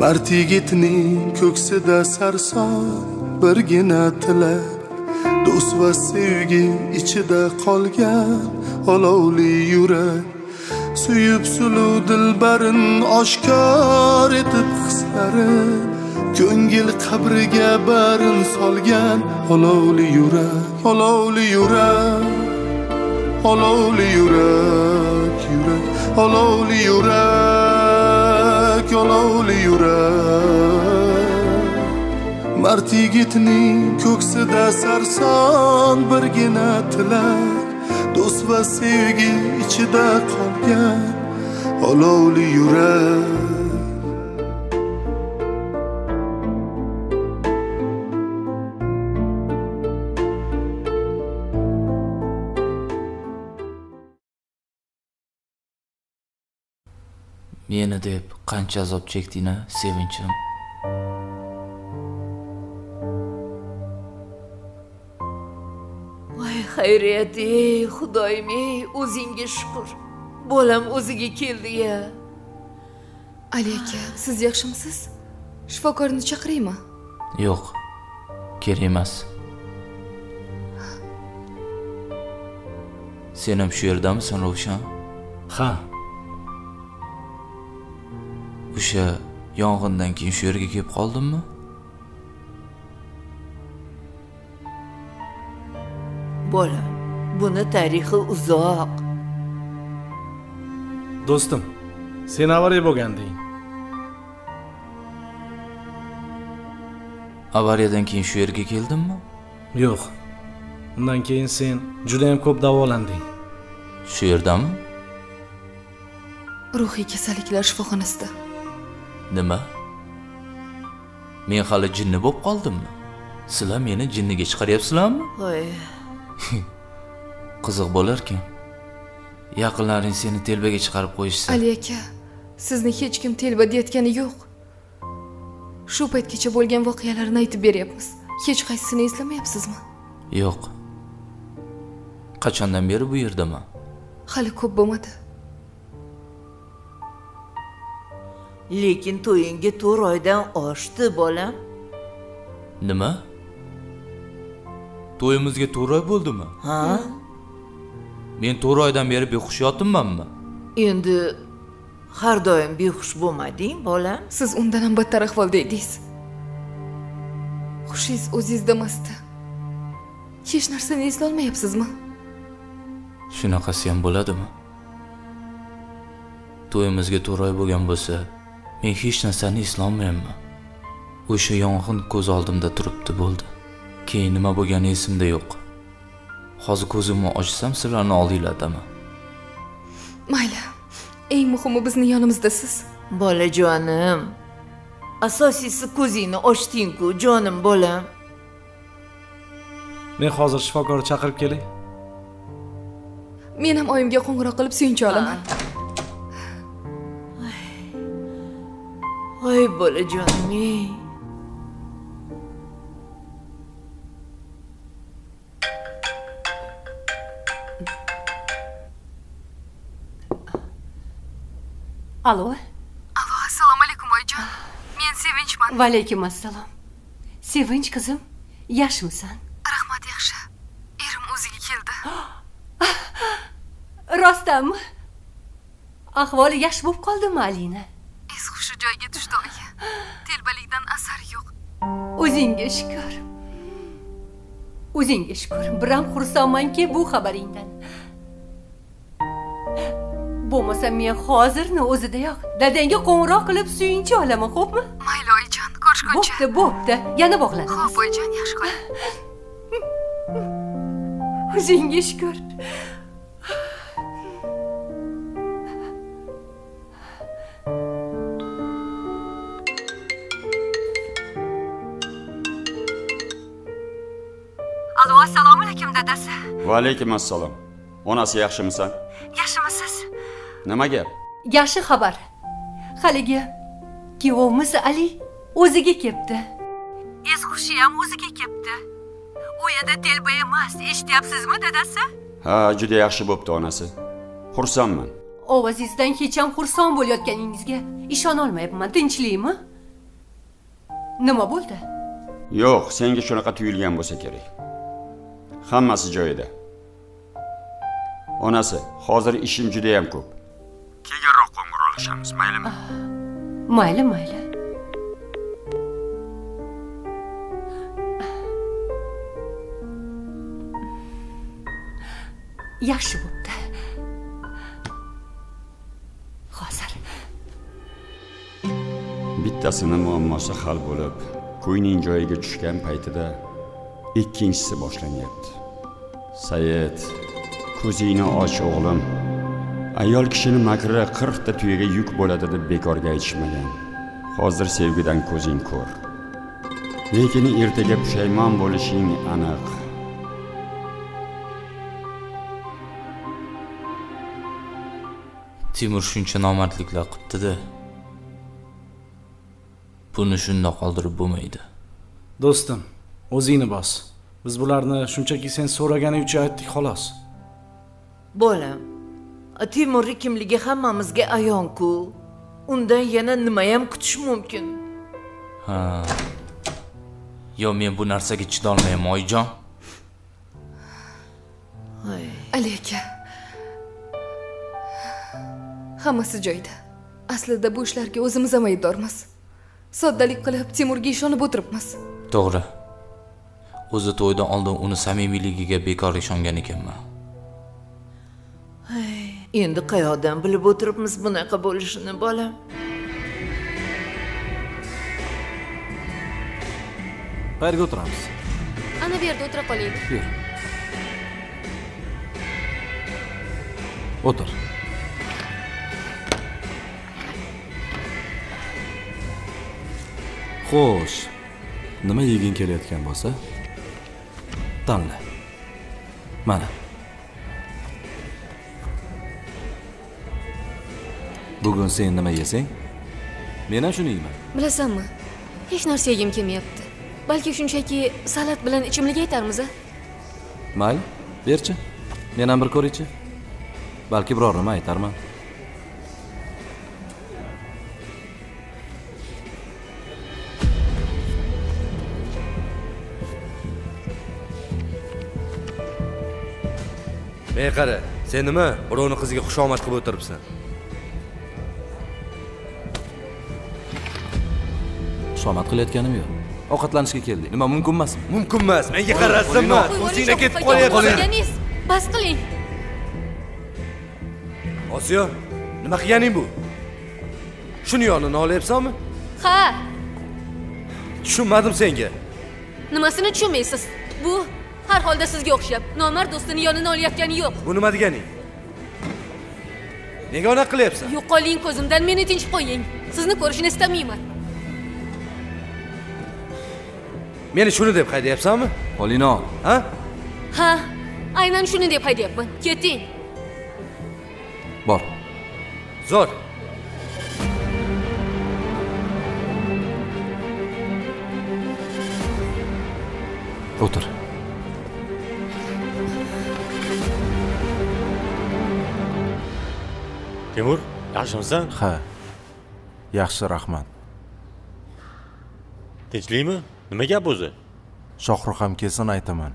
mard yigitning ko'ksida sarson birgina tilak do'st va sevgi ichida qolgan olovli yurak. Suyib suluv dilbarin oshkor etib hislari ko'ngil qabriga barin solgan olovli yurak olovli yurak olovli yurak yurak olovli yurak. Olovli yurak. Mard yigitning ko'ksida sarson birgina tilak. Do'st va sevgi ichida qolgan olovli yurak. Meni deb qancha azob chekding a sevinchim. Voy xayriyat ey xudoyim ey o'zingga shukur bolam o'ziga keldi ya. Ali aka siz yaxshimisiz? Shifokorni chaqiraymi? Yo'q kerak emas. Sen ham shu yerdamisan ravshan ha o'sha yong'indan keyin shu yerga kelib qoldimmi? Bolam buni tarixi uzoq. Do'stim sen avariya bo'lganding avariyadan keyin shu yerga keldimmi? Yo'q. Undan keyin sen judayam ko'p davolanding shu yerdami? Ruhiy kasalliklar shifoxonasida nima? Men hali jinni bo'lib qoldimmi? Sizlar meni jinniga chiqaryapsizlarmi? Voy. Qiziq bo'larkan yaqinlaring seni telbaga chiqarib qo'yishsa. Ali aka sizni hech kim telba deyayotgani yo'q. Shu paytgacha bo'lgan voqealarni aytib beryapmiz. Hech qaysisini eslamayapsizmi yo'q. Qachondan beri bu yerdaman hali ko'p bo'lmadi lekin to'yingga to'rt oydan oshdi bolam nima? To'yimizga to'rt oy bo'ldimi? Ha? Men to'rt oydan beri behush yotibmanmi endi har doim behush bo'lmading bolam siz undan ham battar ahvolda edingiz. Hushingiz o'zingizda emasdi. Hech narsani eslolmayapsizmi? Shunaqasi ham bo'ladimi? To'yimizga to'rt oy bo'lgan bo'lsa men hech narsani eslolmayapman. O'sha yong'in ko'z oldimda turibdi bo'ldi. Keyin nima bo'lgani esimda yo'q. Hozir ko'zimni ochsam sizlarni oldinglardaman mayli eng muhimi bizni yonimizdasiz bolajonim asosiysi ko'zingni ochding-ku jonim bolam. Men hozir shifokorni chaqirib kelay men ham oyimga qo'ng'iroq qilib suyunchi olaman voy bolajonim ey alo alo assalomu alaykum oyijon men sevinchman va alaykum assalom sevinch qizim yaxshimisan rahmat yaxshi erim o'ziga keldi rostdanmi ahvoli yaxshi bo'lib qoldimi alina es hushi joyiga o'zingga shukur o'zingga shukur biram xursandmanki bu xabaringdan. Bo'lmasa men hozirni o'zidayoq dadangga qo'ng'iroq qilib suyunchi olaman xo'pmi? Mayli oyijon ko'rishguncha. Bo'pti bo'pti. Yana bog'lanamiz ho'p oyijon yaxshi qoling o'zingga shukur alaykum assalom onasi yaxshimisan yaxshimisiz nima gap? Yaxshi xabar. Haligi kuyovimiz ali o'ziga kelibdi. Es hushi ham o'ziga kelibdi. U yerda telba emas eshityapsizmi dadasi? Ha juda yaxshi bo'pti onasi. Xursandman. Ovozingizdan hech ham xursand bo'layotganingizga ishonolmayapman tinchlikmi? Nima bo'ldi? Yo'q senga shunaqa tuyulgan bo'lsa kerak. Hammasi joyida onasi hozir ishim juda ham ko'p. Keyinroq qo'ng'iroqlashamiz maylimi? Mayli mayli. Yaxshi bo'pti. Hozir. Bittasini muammosi hal bo'lib ko'yning joyiga tushgan paytida ikkinchisi boshlanyapti. Sayed ko'zingni och o'g'lim. Ayol kishini makri qirqta tuyaga yuk bo'ladi deb bekorga aytishmagan. Hozir sevgidan ko'zing ko'r. Lekin ertaga pushaymon bo'lishing aniq. Timur shuncha nomardliklar qilibdi-da. Buni shundoq qoldirib bo'lmaydi. do'stim o'zingni bos. Biz bularni shunchaki sen so'raganing uchun aytdik xolos bolam timurni kimligi hammamizga ayon-ku undan yana nima ham kutish mumkin Ha. Yo men bu narsaga chidolmayman, oyijon. ali aka hammasi joyida aslida bu ishlarga o'zimiz ham aybdormiz soddalik qilib timurga ishonib o'tiribmiz To'g'ri. O'zi to'ydan oldin uni samimiyligiga bekor ishongan ekanman. Endi qayoqdan bilib o'tiribmiz bunaqa bo'lishini bolam qayerga o'tiramiz? Ana bu yerda o'tira qolaylik yur o'tir. Xo'sh nima yeging kelayotgan bo'lsa tanla. Mana bugun sen nima yesang men ham shuni yeyman bilasanmi? Hech narsa yegim kelmayapti. Balki shunchaki salat bilan ichimlik aytarmiz a mayli berchi. Men ham bir ko'raychi. Balki biror nima aytarman. Ey qara sen nima? Birovni qiziga xushomad qilib o'tiribsan xushomad qilayotganim yo'q. Ovqatlanishga keldik nima mumkin emasmi mumkin emas. Menga qarasizmi o'zinglar ketib qo'yganingiz bas qiling. Osiyo nima qilganing bu? Shuni yonini olyapsanmi? Ha. Tushunmadim senga. Nimasini tushunmaysiz? Bu har holda sizga o'xshab nomard do'stini yonini olayotgani yo'q. Bu nima deganing? Nega unaqa qilyapsan? Yo'qoling ko'zimdan meni tinch qo'ying. Sizni ko'rishni istamayman meni shuni deb haydayapsanmi qo'lingni ol ha? Ha aynan shuni deb haydayapman keting bor. Zo'r. O'tir. Temur yaxshimisan ha. Yaxshi rahmat. Tinchlikmi nima gap o'zi shohruh ham kelsin aytaman.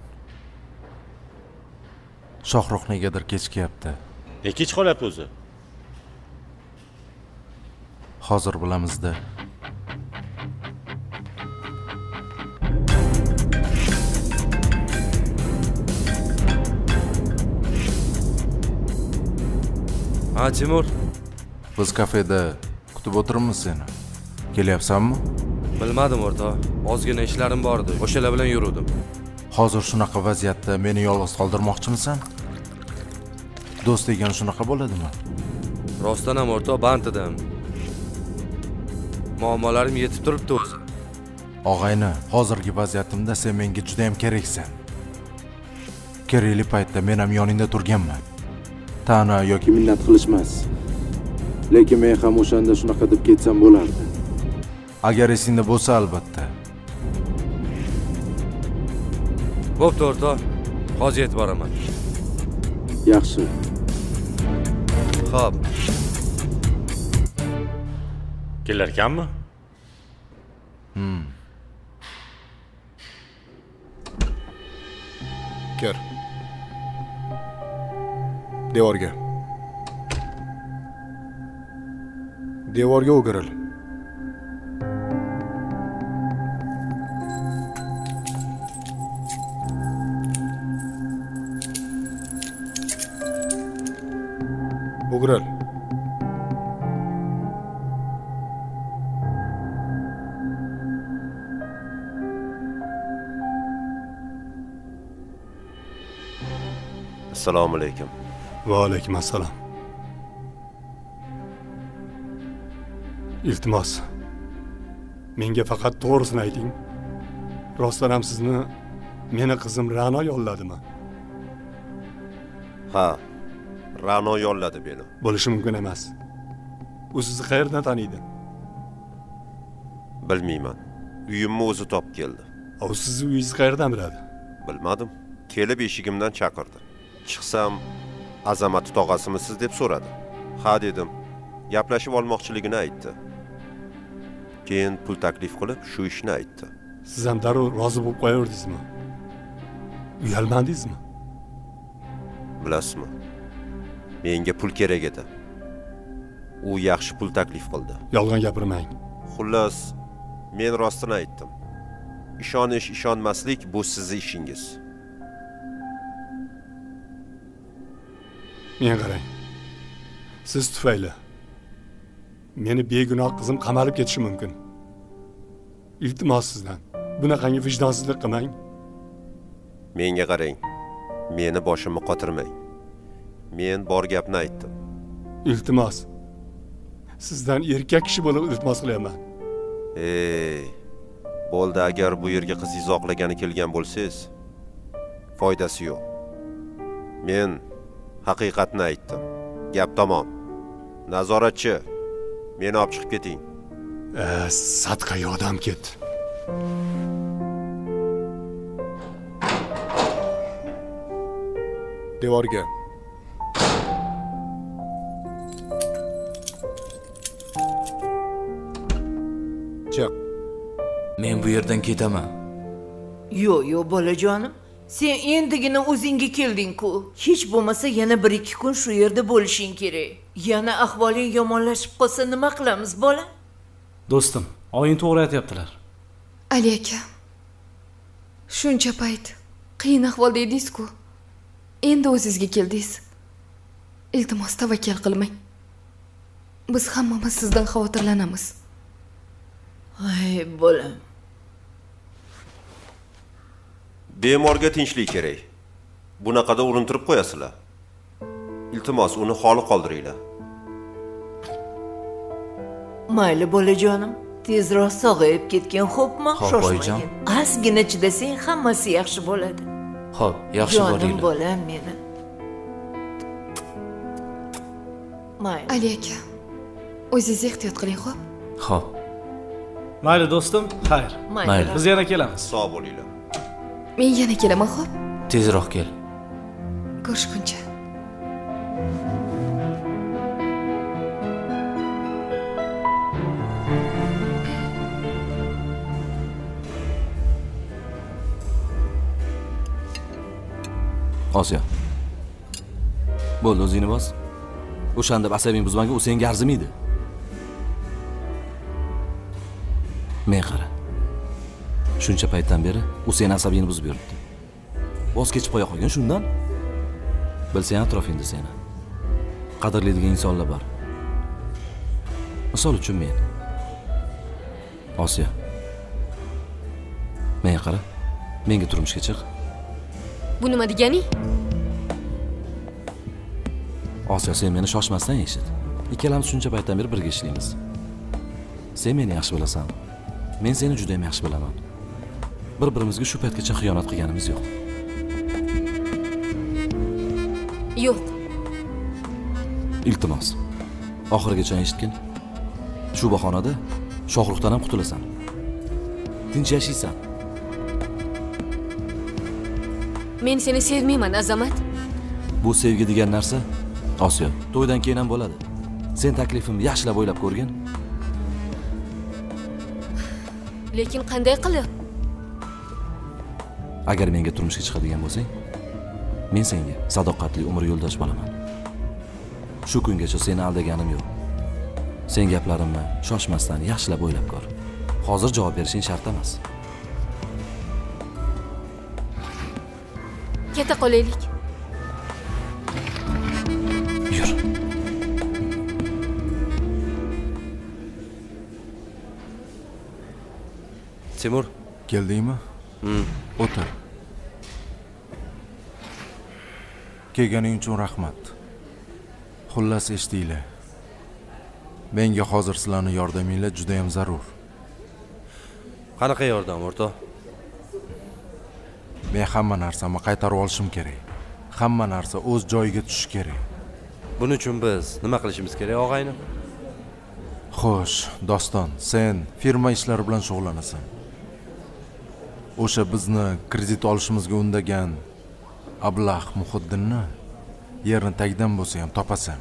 Shohruh negadir kechikyapti nega kech qolyapti o'zi. Hozir bilamizda ha timur. Biz kafeda kutib o'tiribmiz seni. Kelyapsanmi bilmadim o'rtoq ozgina ishlarim bor edi o'shalar bilan yuruvdim. Hozir shunaqa vaziyatda meni yolg'iz qoldirmoqchimisan? Do'st degan shunaqa bo'ladimi? Rostdan ham o'rtoq band edim muammolarim yetib turibdi o'zi. Og'ayni hozirgi vaziyatimda sen menga judayam keraksan. Kerakli paytda men ham yoningda turganman. Ta'na yoki minnat qilishmas. Lekin men ham o'shanda shunaqa deb ketsam bo'lardi agar esingda bo'lsa albatta. Bo'pti o'rtoq hozir yetib boraman. Yaxshi. Ho'p kelarkanmi hmm. kir. Devorga. Devorga o'giril o'giril assalomu alaykum. Va alaykum assalom iltimos menga faqat to'g'risini ayting. Rostdan ham sizni meni qizim ra'no yolladimi? Ha ra'no yolladi meni bo'lishi mumkin emas. U sizni qayerdan taniydi? Bilmayman. Uyimni o'zi topib keldi. U sizni uyingizni qayerdan biladi? Bilmadim. Kelib eshigimdan chaqirdi. Chiqsam azamati tog'asimisiz deb so'radi. Ha dedim. Gaplashib olmoqchiligini aytdi. Keyin pul taklif qilib shu ishni aytdi. Siz ham darrov rozi bo'lib qo'yaverdingizmi? Uyalmadingizmi bilasizmi menga pul kerak edi. U yaxshi pul taklif qildi. Yolg'on gapirmang. Xullas men rostini aytdim. Ishonish ishonmaslik bu sizni ishingiz. Men qarang. Siz tufayli. Meni begunoh qizim qamalib ketishi mumkin. Iltimos sizdan. Bunaqangi vijdonsizlik qilmang. Menga qarang. Meni boshimni qotirmang men bor gapni aytdim. Iltimos sizdan erkak kishi bo'lib iltimos qilyapman ey bo'ldi agar bu yerga qizingiz oqlagani kelgan bo'lsangiz foydasi yo'q. Men haqiqatni aytdim. Gap tamom. Nazoratchi meni olib chiqib keting. Sadqa yordam ket. Devorga men bu yerdan ketaman. Yo'q yo'q bolajonim sen endigina o'zingga kelding-ku hech bo'lmasa yana bir ikki kun shu yerda bo'lishing kerak. Yana ahvoling yomonlashib qolsa nima qilamiz bola? Do'stim oying to'g'ri aytyaptilar. Ali aka shuncha payt qiyin ahvolda edingiz-ku endi o'zingizga keldingiz. Iltimos tavakkal qilmang. Biz hammamiz sizdan xavotirlanamiz ay bolam bemorga tinchlik kerak. Bunaqada urintirib qo'yasizlar. Iltimos uni xoli qoldiringlar. Mayli bolajonim. Tezroq sog'ayib ketgin xo'pmi? Xo'p, oyijon. ozgina chidasang hammasi yaxshi bo'ladi. Ho'p yaxshi jonim bo'linglar. bolam meni. Mayli. Ali aka o'zingiz ehtiyot qiling xo'p? Ho'p mayli do'stim. Xayr. Mayli. biz yana kelamiz. Sog' bo'linglar. Men yana kelaman xo'p? Tezroq kel. Ko'rishguncha. Osiyo. Bo'ldi o'zingni bos. O'shanda asabing buzmanga u senga arzimaydi men qara shuncha paytdan beri u seni asabingni buzib yuribdi. Voz kechib qo'ya qolgin shundan. Bilsang atrofingda seni. Qadrlaydigan insonlar bor. Misol uchun men. Osiyo. Menga qara menga turmushga chiq. Bu nima deganing osiyo sen meni shoshmasdan eshit. Ikkalamiz shuncha paytdan beri birga ishlaymiz. Sen meni yaxshi bilasan men seni juda ham yaxshi bilaman. Bir birimizga shu paytgacha xiyonat qilganimiz yo'q. Yo'q. Iltimos. Oxirigacha eshitgin. Shu bahonada shohruxdan ham qutulasan. Tinch yashaysan men seni sevmayman azamat. Bu sevgi degan narsa osiyo. To'ydan keyin ham bo'ladi. Sen taklifimni yaxshilab o'ylab ko'rgin lekin qanday qilib? Agar menga turmushga chiqadigan bo'lsang men senga sadoqatli umr yo'ldosh bo'laman. Shu kungacha seni aldaganim yo'q. Sen gaplarimni shoshmasdan yaxshilab o'ylab ko'r. Hozir javob berishing shart emas. Keta qolaylik timur. Keldingmi? Hmm. o'tir. Kelganing uchun rahmat. Xullas eshitinglar. Menga hozir sizlarni yordaminglar juda ham zarur. Qanaqa yordam o'rtoq? Men hamma narsamni qaytarib olishim kerak. Hamma narsa o'z joyiga tushishi kerak. Buning uchun biz nima qilishimiz kerak og'ayni? Xo'sh doston sen firma ishlari bilan shug'ullanasan o'sha bizni kredit olishimizga undagan ablah muhiddinni yerni tagidan bo'lsa ham topasan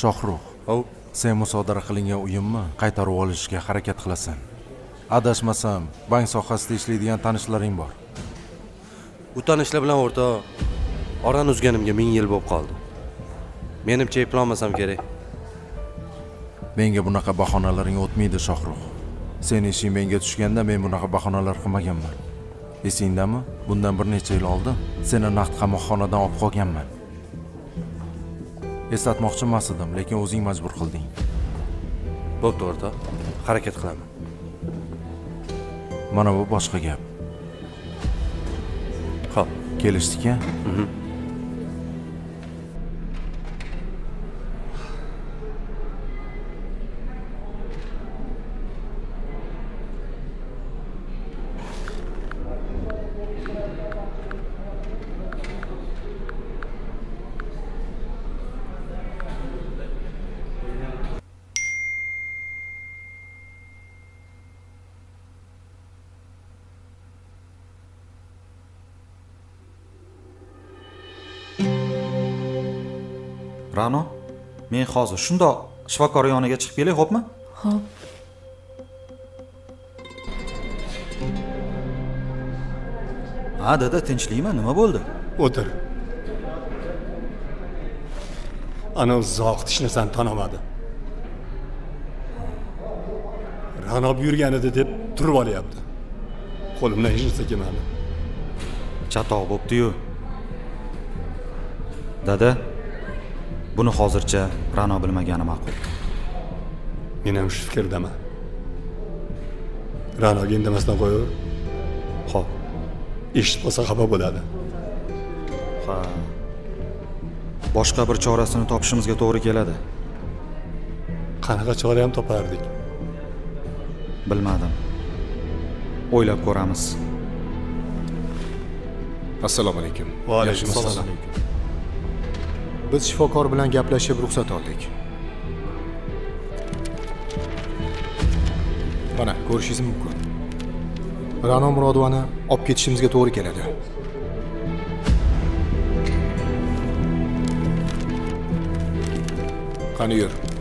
shohrux sen musodara qilingan uyimni qaytarib olishga harakat qilasan. Adashmasam bank sohasida ishlaydigan tanishlaring bor. U tanishlar bilan o'rtoq orani uzganimga ming yil bo'lib qoldi. Menimcha eplolmasam kerak. Menga bunaqa bahonalaring o'tmaydi shohrux seni ishing menga tushganda men bunaqa bahonalar qilmaganman. Esingdami bundan bir necha yil oldin seni naqd qamoqxonadan olib qolganman. Eslatmoqchi emas edim lekin o'zing majbur qilding. Bo'pti o'rtoq harakat qilaman. Mana bu boshqa gap. Ho'p kelishdik a hozir. Shundoq shifokor yoniga chiqib kelay xo'pmi? Ho'p ha dada tinchlikmi? Nima bo'ldi? O'tir. Ana zohid hech narsani tanimadi ra'no buyurgan edi deb turib olyapti. Qo'limdan hech narsa kelmadi. Chatoq bo'ptiyu. Dada buni hozircha ra'no bilmagani ma'qul. Men ham shu fikrdaman. Ra'noga indamasdan qo'yaver ho'p eshitib qolsa xafa bo'ladi. Ha. Boshqa bir chorasini topishimizga to'g'ri keladi. Qanaqa chora ham topardik. Bilmadim. O'ylab ko'ramiz. Assalomu alaykum. Va alaykum assalom. Biz shifokor bilan gaplashib ruxsat oldik. Mana ko'rishingiz mumkin. Ra'no murodovani olib ketishimizga to'g'ri keladi. Qani yur.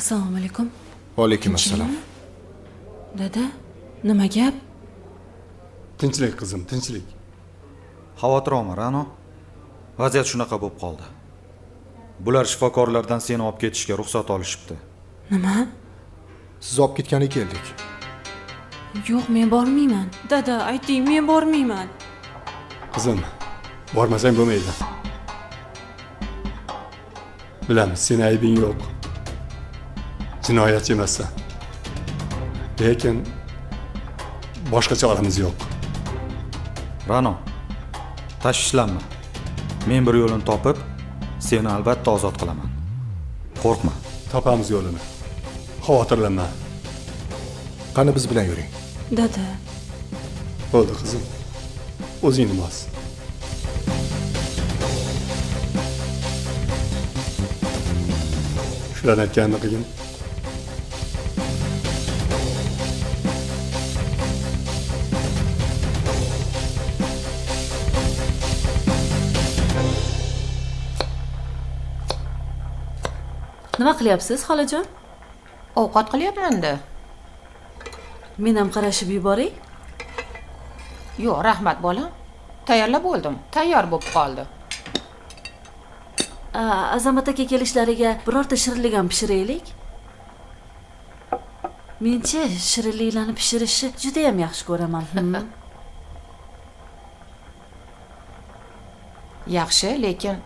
Assalomu alaykum. Va alaykum assalom dada nima gap? Tinchlik qizim tinchlik. Xavotir olma ra'no vaziyat shunaqa bo'lib qoldi. Bular shifokorlardan seni olib ketishga ruxsat olishibdi. Nima? Siz olib ketgani keldik. Yo'q men bormayman. Dada ayting men bormayman. Qizim bormasang bo'lmaydi. Bilamiz seni aybing yo'q jinoyatchi emassan lekin boshqa choramiz yo'q. Ra'no tashvishlanma. Men bir yo'lini topib seni albatta ozod qilaman. Qo'rqma. Topamiz yo'lini. Xavotirlanma. Qani biz bilan yuring. Dada. Bo'ldi qizim. O'zingni bos shularni aytganini qilgin nima qilyapsiz xolajon? Ovqat qilyapmanda men ham qarashib yuboray yo'q rahmat bolam. Tayyorlab bo'ldim. Tayyor bo'lib qoldi. Azamat aka kelishlariga birorta shirinlik ham pishiraylik. Menchi shirinliklarni pishirishni judayam yaxshi ko'raman. Hmm. yaxshi lekin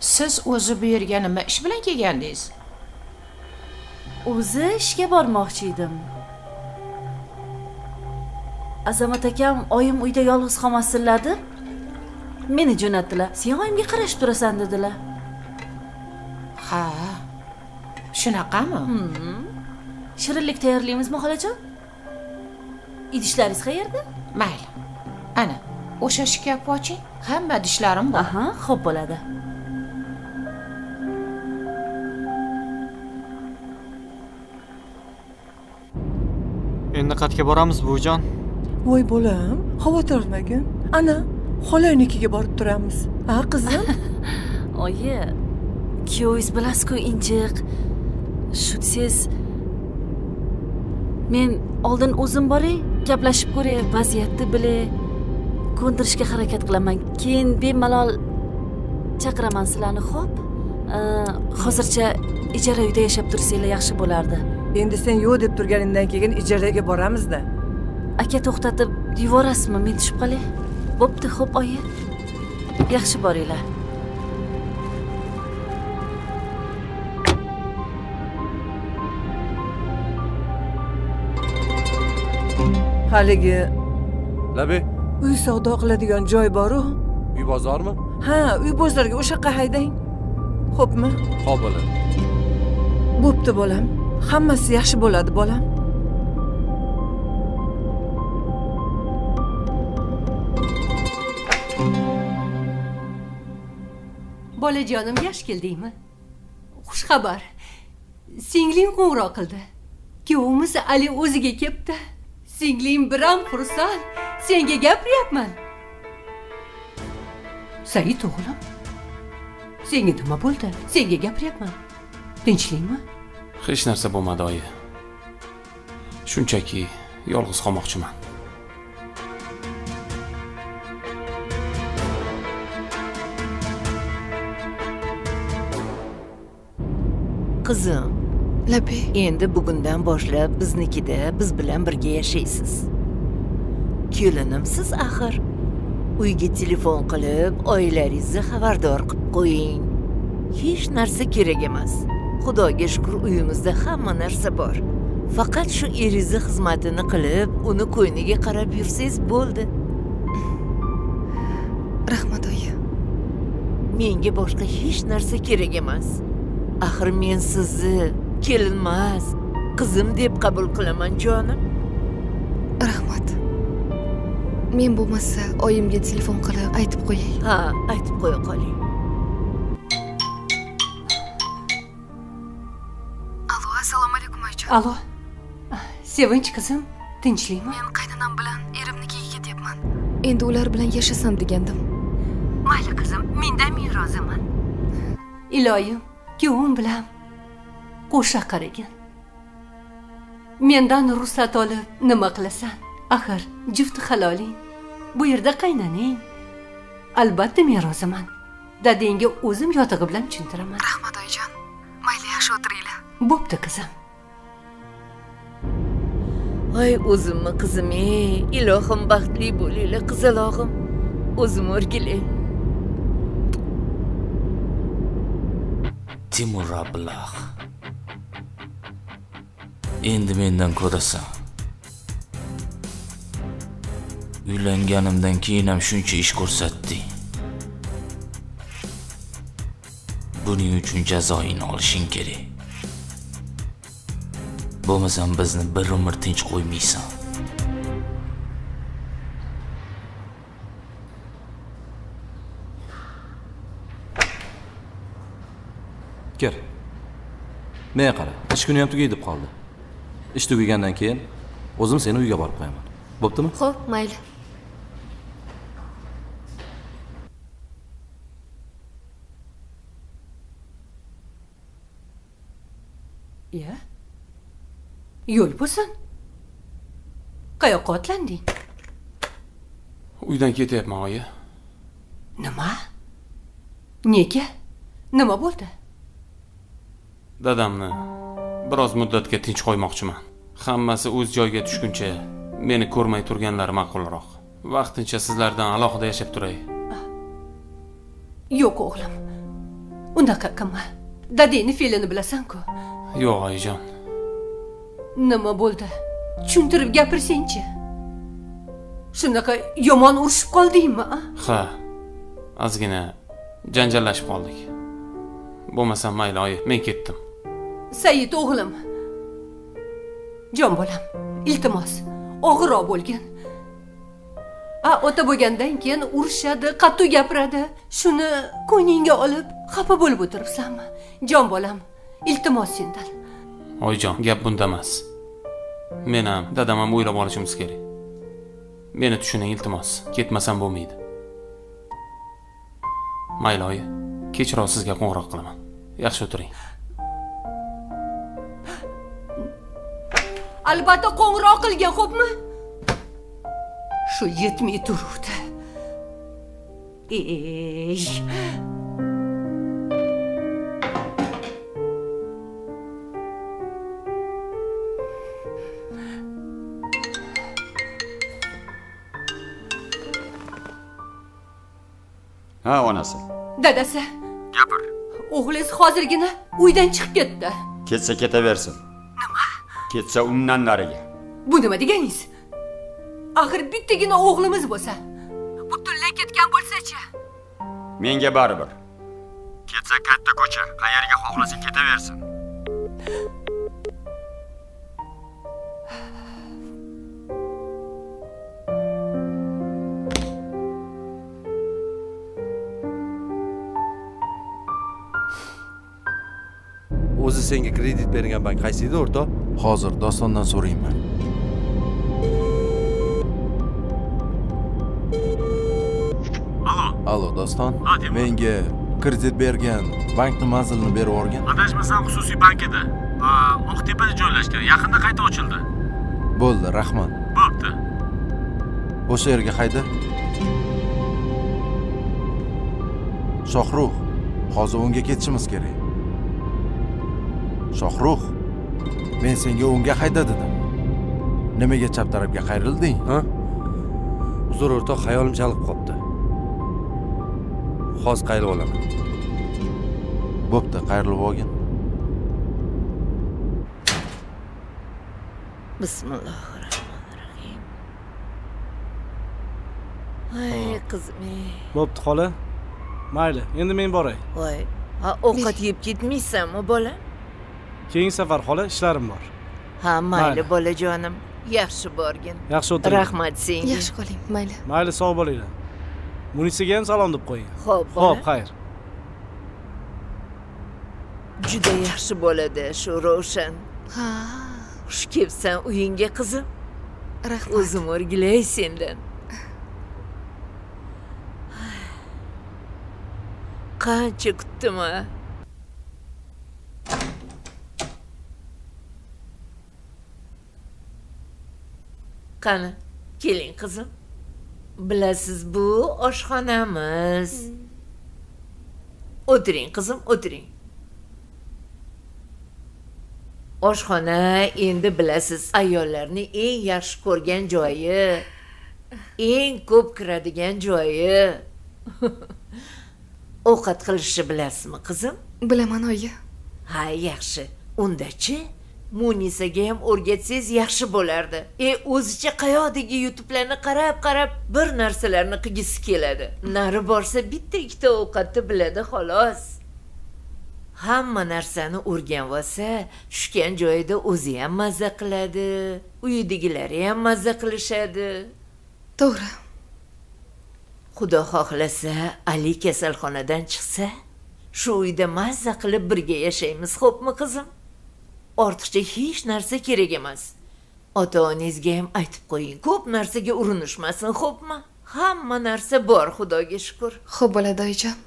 siz o'zi bu yerga nima ish bilan kelgandingiz o'zi ishga bormoqchi edim. Azamat akam oyim uyda yolg'iz qolmasinlar deb meni jo'natdilar. Sen oyimga qarashib turasan dedilar. Ha shunaqami? Shirinlik tayyorlaymizmi xolajon? Idishlaringiz qayerda? Mayli. Ana o'sha shkafni oching. Hamma idishlarim bor. Aha xo'p bo'ladi qayerga boramiz buvijon. Voy bolam xavotirlanmagin ana xolaynikiga borib turamiz. Ha qizim? Oyi kuyovingiz bilasiz-ku injiq. Shu desangiz men oldin o'zim boray gaplashib ko'ray vaziyatni bilay. Ko'ndirishga harakat qilaman. Keyin bemalol chaqiraman sizlarni xo'p? Hozircha ijara uyda yashab tursanglar yaxshi bo'lardi endi sen yo'q deb turganingdan keyin ijaraga boramizda. Aka to'xtatib yuborasizmi? Men tushib qolay bo'pti xo'p oyi. Yaxshi boringlar. Haligi labi. uy savdo qiladigan joy boru. Uy bozormi? Ha uy bozorga o'sha yoqqa haydang xo'pmi? Ho'p bo'ladi bo'pti bolam hammasi yaxshi bo'ladi bolam. Bolajonim yaxshi keldingmi? Xushxabar. Singling qo'ng'iroq qildi. Kuyovimiz ali o'ziga kelibdi. Singling biram xursand. Senga gapiryapman. Said o'g'lim senga nima bo'ldi? Senga gapiryapman. Tinchlikmi? Hech narsa bo'lmadi oyi. Shunchaki yolg'iz qolmoqchiman. Qizim. Labi. Endi bugundan boshlab biznikida biz bilan birga yashaysiz. Kelinimsiz axir. Uyga telefon qilib oilangizni xabardor qilib qo'ying. Hech narsa kerak emas xudoga shukur uyimizda hamma narsa bor. Faqat shu eringizni xizmatini qilib uni ko'yniga qarab yursangiz bo'ldi. Rahmat oyi. Menga boshqa hech narsa kerak emas. Axir men sizni kelinmas qizim deb qabul qilaman jonim. Rahmat. Men bo'lmasa oyimga telefon qilib aytib qo'yay ha aytib qo'ya qoling alo sevinch qizim tinchlikmi men qaynonam bilan erimnikiga ketyapman endi ular bilan yashasam degandim mayli qizim mendan men roziman iloyim kuyovim bilan qo'sha qaragin mendan ruxsat olib nima qilasan axir jufti haloling bu yerda qaynanang albatta men roziman dadangga o'zim yotig'i bilan tushuntiraman rahmat oyijon mayli yaxshi o'tiringlar bo'pti qizim voy o'zimmi qizim ey ilohim baxtli bo'linglar qizalog'im o'zim o'rgilay. Timur ablah. Endi mendan ko'rasan. Uylanganimdan keyin ham shuncha ish ko'rsatding buning uchun jazoingni olishing kerak. Bo'lmasam bizni bir umr tinch qo'ymaysan Kel. Menga qara, ish kuni ham tugay deb qoldi. Ish tugagandan keyin o'zim seni uyga borib qo'yaman. Bo'ptimi? Xo'p, mayli. iya yo'l bo'lsin. Qayoqqa otlanding? Uydan ketyapman oyi. Nima? Nega? Nima bo'ldi? Dadamni biroz muddatga tinch qo'ymoqchiman. Hammasi o'z joyiga tushguncha meni ko'rmay turganlari ma'qulroq. Vaqtincha sizlardan alohida yashab turay. Yo'q o'g'lim. Unaqa qilma. Dadangni fe'lini bilasan-ku. Yo'q oyijon nima bo'ldi? Tushuntirib gapirsangchi? Shunaqa yomon urushib qoldingmi ha ozgina janjallashib qoldik. Bo'lmasam mayli oyi men ketdim. Said o'g'lim. Jon bolam iltimos og'irroq bo'lgin. A ota bo'lgandan keyin urushadi qattiq gapiradi. Shuni ko'nglingga olib xafa bo'lib o'tiribsanmi? Jon bolam iltimos sendan oyijon gap bunda emas. Men ham dadam ham o'ylab olishimiz kerak. Meni tushuning iltimos. Ketmasam bo'lmaydi. Mayli oyi. Kechroq sizga qo'ng'iroq qilaman. Yaxshi o'tiring. Albatta qo'ng'iroq qilgin xo'pmi? Shu yetmay turuvdi. Ey ha onasi. Dadasi. Gapir o'g'lingiz hozirgina uydan chiqib ketdi. Ketsa ketaversin. Nima? Ketsa undan nariga. Bu nima deganingiz? Axir bittagina o'g'limiz bo'lsa butunlay ketgan bo'lsachi? Menga baribir. Ketsa katta ko'cha qayerga xohlasa ketaversin bergan bank qaysi edi o'rtoq hozir dostondan so'rayman Alo. allo doston Ha, Timur. menga kredit bergan bankni manzilini berib yuborgin Adashmasam xususiy bank edi. Oqtepada joylashgan. Yaqinda qayta ochildi. bo'ldi rahmat Bo'pti. o'sha yerga hayda shohrux hozir o'ngga ketishimiz kerak shohrux men senga o'ngga hayda dedim. Nimaga chap tarafga qayrilding ha? Uzr o'rtoq xayolim chalib qolibdi hozir qayrilib olaman. Bo'pti qayrilib olgin. Bismillohi rohmanir rohim ay qizim bo'pti xola. Mayli endi men boray. Voy ovqat yeb ketmaysanmi bola keyingi safar xola ishlarim bor. Ha mayli. bolajonim. Yaxshi borgin. Yaxshi o'tiring. Rahmat senga. Yaxshi qoling mayli. Mayli sog' bo'linglar. Munisiga ham salom deb qo'ying. Xo'p, ho'p bola. xayr. Juda yaxshi bo'ladi shu ravshan ha. Xush kelibsan uyingga qizim. Rahmat. O'zim o'rgilay sendan. Qancha kutdim a qani keling qizim. Bilasiz bu oshxonamiz. O'tiring qizim o'tiring. Oshxona endi bilasiz ayollarni eng yaxshi ko'rgan joyi eng ko'p kiradigan joyi. Ovqat qilishni bilasizmi qizim? Bilaman oyi. Ha yaxshi. Undachi munisaga ham o'rgatsangiz yaxshi bo'lardi. E o'zicha qayoqdagi youtube'larni qarab qarab bir narsalarni qilgisi keladi. Nari borsa bitta ikkita ovqatni biladi xolos. Hamma narsani o'rganib olsa tushgan joyida o'zi ham mazza qiladi uyidagilari ham mazza qilishadi. To'g'ri. Xudo xohlasa ali kasalxonadan chiqsa shu uyda mazza qilib birga yashaymiz xo'pmi qizim ortiqcha hech narsa kerak emas. Ota onangizga ham aytib qo'ying ko'p narsaga urinishmasin xo'pmi? Hamma narsa bor xudoga shukur. Xo'p bo'ladi oyijon.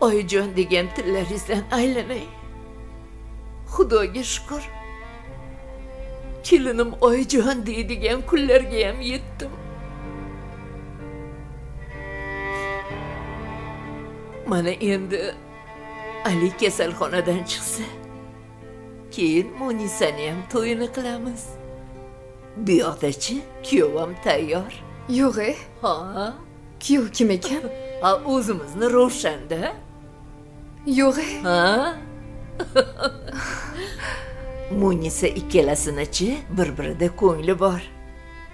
Oyijon degan tillaringizdan aylanay. Xudoga shukur. Kelinim oyijon deydigan kunlarga ham yetdim. Mana endi ali kasalxonadan chiqsa keyin munisani ham to'yini qilamiz. Bu yoqdachi kuyovam tayyor. Yo'q e? Ha? Kuyov kim ekan? Ha o'zimizni ravshanda. Yo'q e? Ha? Munisa ikkalasinichi bir birida ko'ngli bor.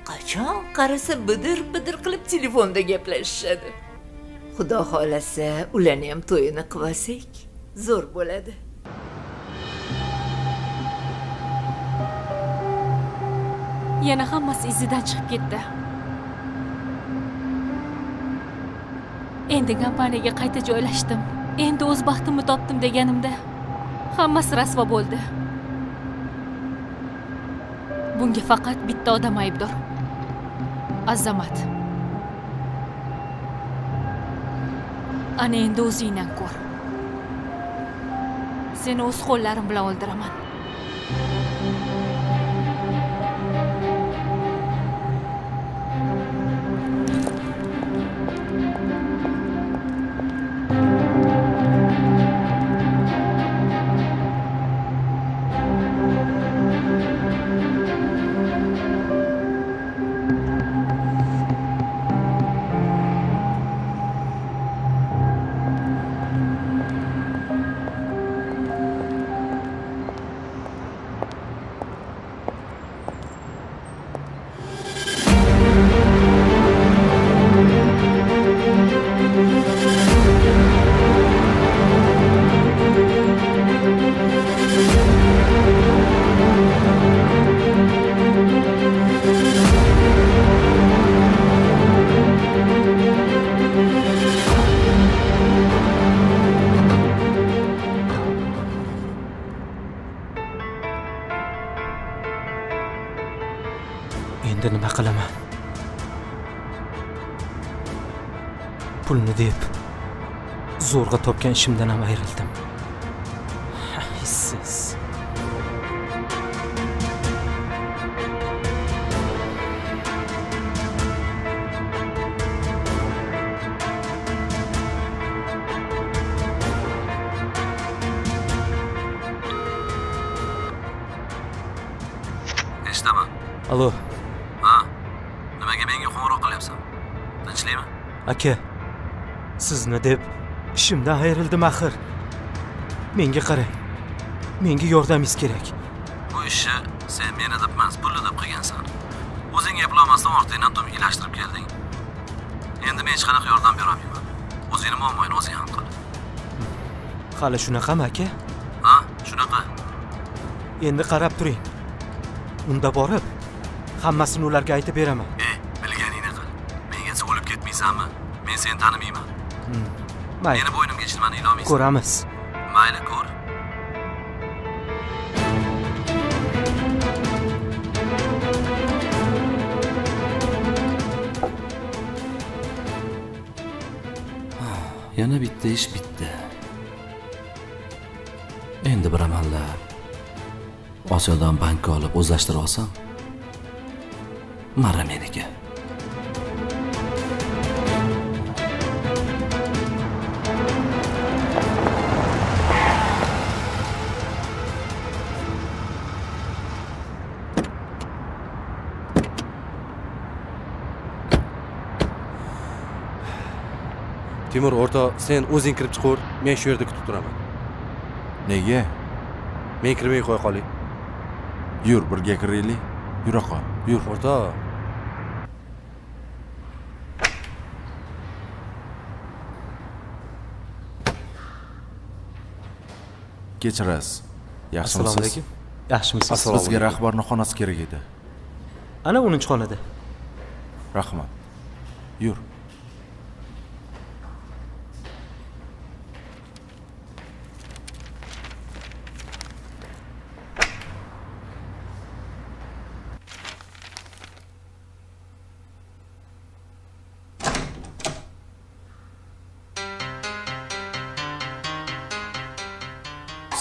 Qachon qarasa bidir bidir qilib telefonda gaplashishadi? Xudo xohlasa ularni ham to'yini qilmasak zo'r bo'ladi yana hammasi izidan chiqib ketdi. Endi kompaniyaga qayta joylashdim endi o'z baxtimni topdim deganimda hammasi rasvo bo'ldi. Bunga faqat bitta odam aybdor. Azamat. Ana endi o'zingdan ko'r. Seni o'z qo'llarim bilan o'ldiraman. Deb zo'rg'a topgan ishimdan ham ayrildim. Ishimdan ayrildim axir. Menga qarang menga yordamingiz kerak. Bu ishni sen meni deb emas pulni deb qilgansan o'zing eplolmasdan ortingdan turib ilashtirib kelding. Endi men hech qanaqa yordam berolmayman o'zingni muammoyni o'zing hal qil. Hali shunaqami aka? Ha shunaqa. Endi qarab turing. Unda borib hammasini ularga aytib beraman. E bilganingni qil. Menga sen o'lib ketmaysanmi? Men seni tanimayman mayli meni bo'ynimga chilmani ilolmaysan ko'ramiz mayli ko'r. Yana bitta ish bitdi endi bir amallab osiyodan bankka olib o'zlashtirib olsam marra meniki timur o'rta sen o'zing kirib chiqaver men shu yerda kutib turaman. Nega? Men kirmay qo'ya qolay yur birga kiraylik. Yura qol yur. O'rta. Kechirasiz. Yaxshimisiz? Assalomu alaykum. Yaxshimisiz? Bizga rahbarni xonasi kerak edi. Ana o'ninchi xonada. Rahmat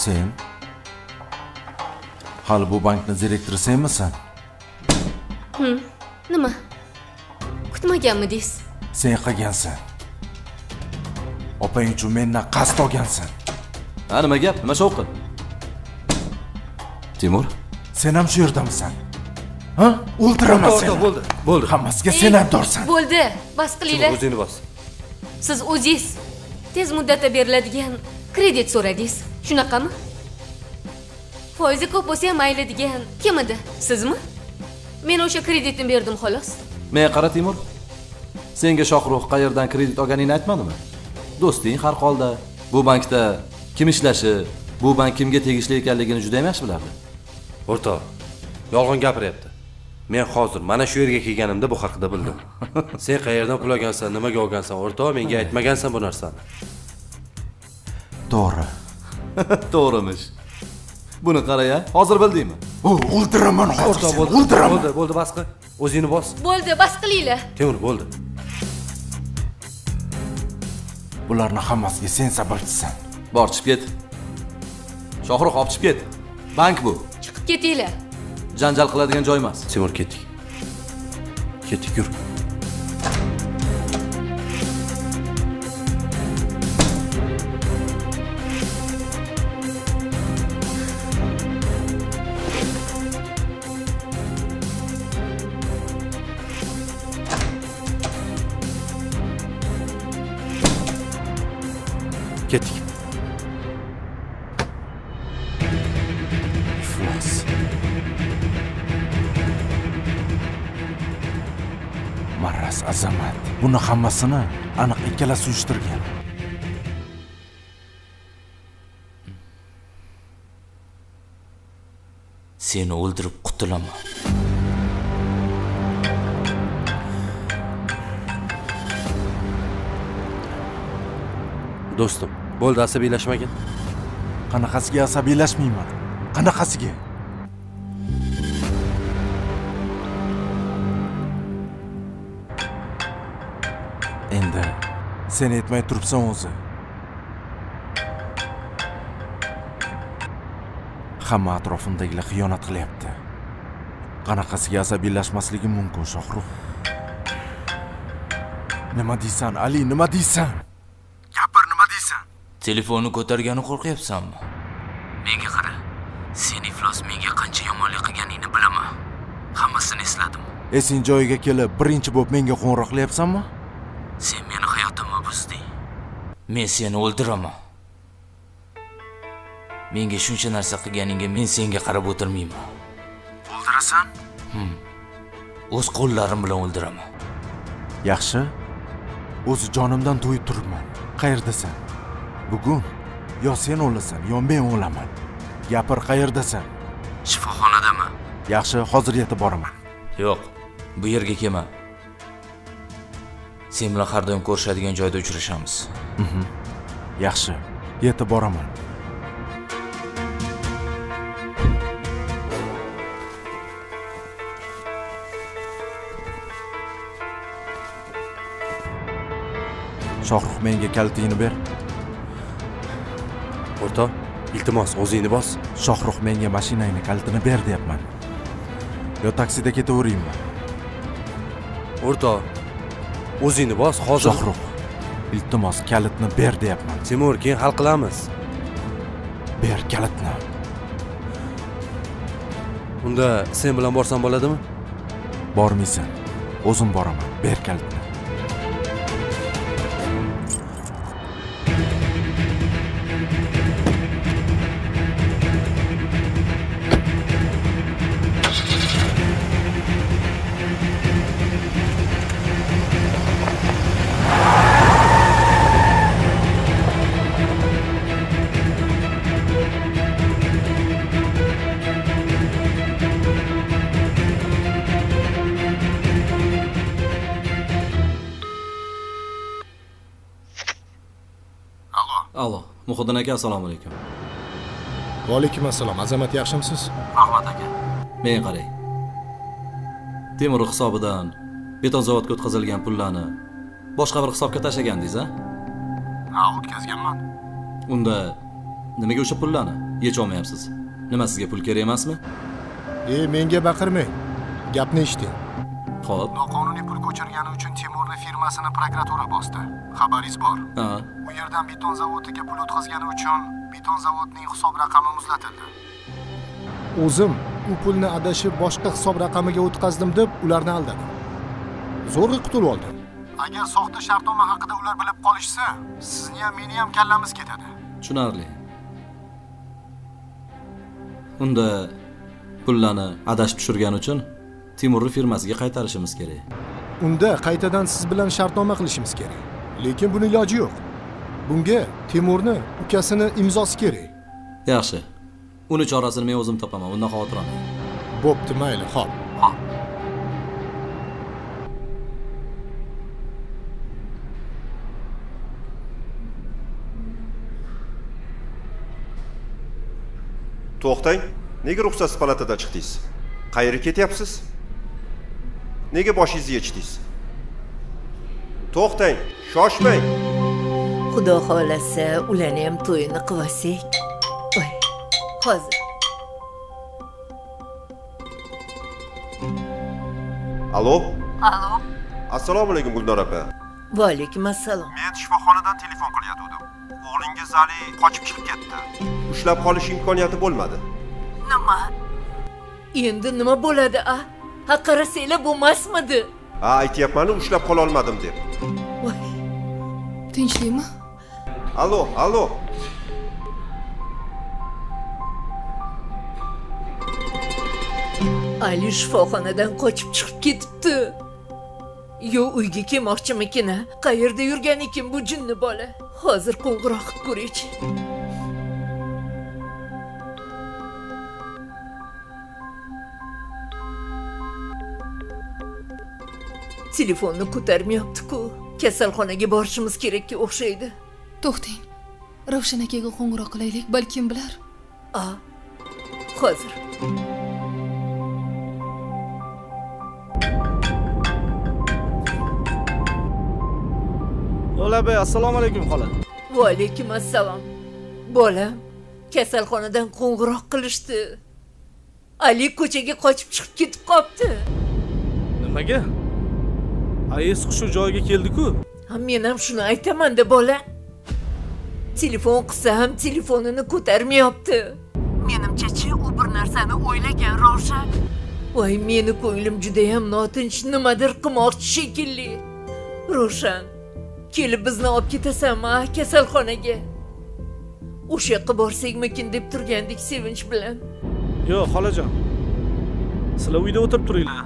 sen? Hali bu bankni direktori senmisan Hm, nima? Kutmaganmidingiz sen qilgansan opang uchun mendan qasd olgansan. Ha nima gap? Nima shovqin timur? Sen ham shu yerdamisan? Ha? O'ldiraman seni. bo'ldi bo'ldi. Hammasiga sen aybdorsan. bo'ldi. Bas qilinglar o'zingni bos siz o'zingiz. Tez muddatda beriladigan kredit so'radingiz shunaqami? Foizi ko'p bo'lsa ham mayli degan kim edi? Sizmi? Men o'sha kreditni berdim xolos. Men qara timur. Senga shohruh qayerdan kredit olganingni aytmadimi? Do'sting har holda. Bu bankda kim ishlashi bu bank kimga tegishli ekanligini juda ham yaxshi bilardi. O'rtoq yolg'on gapiryapti. Men hozir mana shu yerga kelganimda bu haqida bildim. Sen qayerdan pul olgansan nimaga olgansan? O'rtoq menga aytmagansan bu narsani. To'g'ri to'g'rimish buni qaraya hozir bildingmi? O'ldiraman hozir seni o'ldiraman bo'ldi. bo'ldi bas qil. O'zingni bos. Bo'ldi bas qilinglar. Temur bo'ldi. Bularni hammasiga sen sababchisan. Bor chiqib ket. Shohruh olib chiqib ket. Bank bu. Chiqib ketinglar. Janjal qiladigan joy emas. Temur ketdik. Ketdik yur buni hammasini aniq ikkalasi uyushtirgan. Seni o'ldirib qutulaman. Do'stim bo'ldi asabiylashmagin. Qanaqasiga asabiylashmayman? Qanaqasiga sen aytmay turibsan o'zi. Hamma atrofimdagilar xiyonat qilyapti. Qanaqasiga asabiylashmasligim mumkin shohruh nima deysan ali nima deysan? Gapir nima deysan? Telefonni ko'targani qo'rqyapsanmi? Menga qara? Sen iflos menga qancha yomonlik qilganingni bilaman. Hammasini esladim. Esing joyiga kelib birinchi bo'lib menga qo'ng'iroq qilyapsanmi sen meni hayotimni buzding men seni o'ldiraman. Menga shuncha narsa qilganingga men senga qarab o'tirmayman. O'ldirasan? Hmm. o'z qo'llarim bilan o'ldiraman. Yaxshi. O'zi jonimdan to'yib turibman. Qayerdasan? Bugun? Yo sen o'lasan yo men o'laman gapir qayerdasan? Shifoxonadami? Yaxshi hozir yetib boraman. Yo'q bu yerga kelma. Sen bilan har doim ko'rishadigan joyda uchrashamiz. Yaxshi yetib boraman shohruh menga kalitingni ber. O'rtoq iltimos o'zingni bos. Shohruh menga mashinangni kalitini ber deyapman. Yo taksida ketaveraymi o'rtoq o'zingni bos hozir shohruh iltimos kalitni ber deyapman. Timur keyin hal qilamiz. Ber kalitni. Unda sen bilan borsam bo'ladimi? Bormaysan. O'zim boraman. Ber kalitni muhiddin aka assalomu alaykum. Va alaykum assalom azamat yaxshimisiz? Rahmat aka. Men qarang. Temur hisobidan beton zavodga o'tkazilgan pullarni boshqa bir hisobga tashlagandingiz a ha o'tkazganman. Unda nimaga o'sha pullarni yecholmayapsiz? Nima sizga pul kerak emasmi? E menga baqirmang. Gapni eshiting Xo'p. noqonuniy pul ko'chirgani uchun timurni firmasini prokuratura bosdi. Xabaringiz bor. Ha. U yerdan beton zavodiga pul o'tkazgani uchun beton zavodining hisob raqami muzlatildi. O'zim u pulni adashib boshqa hisob raqamiga o'tkazdim deb ularni aldadim zo'rg'a qutulib oldim agar soxta shartnoma haqida ular bilib qolishsa sizni ham meni ham kallamiz ketadi. Tushunarli. Unda pullarni adashib tushirgani uchun timurni firmasiga qaytarishimiz kerak. Unda qaytadan siz bilan shartnoma qilishimiz kerak. Lekin buni iloji yo'q. Bunga timurni ukasini imzosi kerak. Yaxshi. Uni chorasini men o'zim topaman. Undan xavotir olmang bo'pti mayli ho'p to'xtang nega ruxsatsiz palatadan chiqdingiz? Qayerga ketyapsiz nega boshingizni yechdingiz? To'xtang shoshmang. Xudo xohlasa ularni ham to'yini qilvasak voy hozir. Alo? Alo? Assalomu alaykum guldor opa. Va alaykum assalom. Men shifoxonadan telefon qilayotgandim o'g'lingiz ali qochib chiqib ketdi. Ushlab qolish imkoniyati bo'lmadi. Nima? Endi nima bo'ladi a ha qarasanglar bo'lmasmidi? Ha aytyapmanu ushlab qololmadim deb. Tinchlikmi? Alo alo. Ali shifoxonadan qochib chiqib ketibdi. Yo uyga kelmoqchimikin a qayerda yurgan ekan bu jinni bola? Hozir qo'ng'iroq qilib ko'raychi telefonni ko'tarmayapti-ku. Kasalxonaga borishimiz kerakka o'xshaydi. To'xtang. Ravshan akaga qo'ng'iroq qilaylik balkim bilar. A hozir. Lo'labay assalomu alaykum xola. Va alaykum assalom. Bolam kasalxonadan qo'ng'iroq qilishdi. Ali ko'chaga qochib chiqib ketib qolibdi nimaga ayes shu joyiga keldi-ku. Ha men ham shuni aytaman-da bola. Telefon qilsam telefonini ko'tarmayapti. Menimchachi u bir narsani o'ylagan ravshan. Voy meni ko'nglim judayam notinch nimadir qilmoqchi shekilli. Ravshan kelib bizni olib ketasanmi kasalxonaga? O'sha yoqqa borsakmikin deb turgandik sevinch bilan. Yo'q xolajon. Sizlar uyda o'tirib turinglar.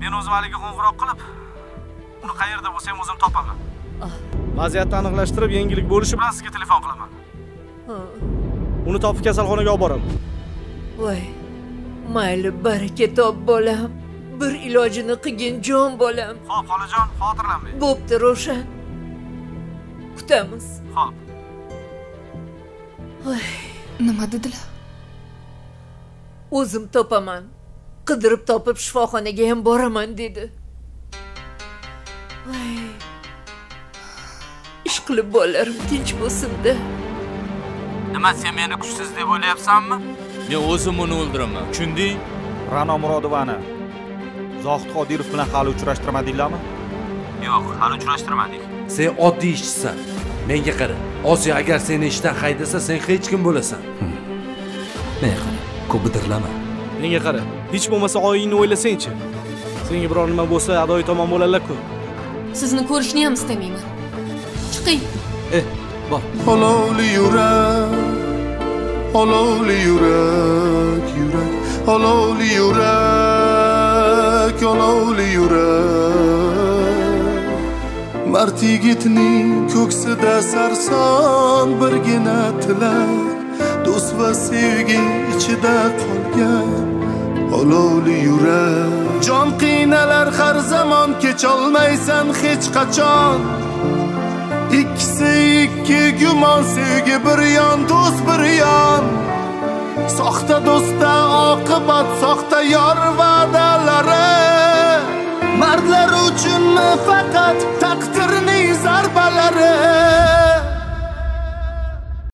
Men o'zim aliga qo'ng'iroq qilib uni qayerda bo'lsa ham o'zim topaman vaziyatni aniqlashtirib yangilik bo'lishi bilan sizga telefon qilaman. Ha, uni topib kasalxonaga olib boraman. Voy mayli baraka top bolam. Bir ilojini qilgin jon bolam. Ho'p xolajon xavotirlanmang bo'pti ravshan kutamiz. Ho'p voy. Nima dedilar? O'zim topaman. Qidirib topib shifoxonaga ham boraman dedi voy ish qilib bolalarim tinch bo'lsinda nima sen meni kuchsiz deb o'ylayapsanmi men o'zim uni o'ldiraman tushunding ra'no murodovani zohid qodirov bilan hali uchrashtirmadinglarmi yo'q hali uchrashtirmadik sen oddiy ishchisan menga qara osiyo agar seni ishdan haydasa sen hech kim bo'lasan. Menga qara ko'p bidirlama menga qara hech bo'lmasa oyingni o'ylasangchi? Senga biror nima bo'lsa adoyi tomon bo'ladilar-ku sizni ko'rishni ham istamayman. Chiqing. Eh bor. Olovli yurak olovli yurak yurak. Olovli yurak olovli yurak. Mard yigitning ko'ksida sarson birgina tilak do'st va sevgi ichida qolgan olovli yurak jon qiynalar har zamon kecholmaysan hech qachon? Ikkisi ikki gumon sevgi bir yon do'st bir yon. Soxta do'stda oqibat soxta yor va'dalari. Mardlar uchunmi faqat taqdirning zarbalari?